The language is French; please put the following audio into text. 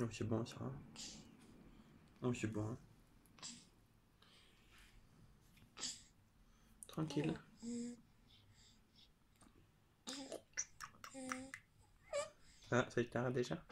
Oh, c'est bon ça. Oh, c'est bon. Hein. Tranquille. Ah, ça t'arrête déjà?